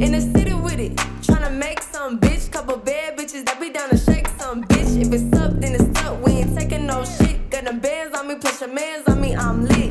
In the city with it, tryna make some bitch. Couple bad bitches that be down to shake some bitch. If it's up, then it's up. We ain't taking no shit. Got them bands on me, push your mans on me, I'm lit.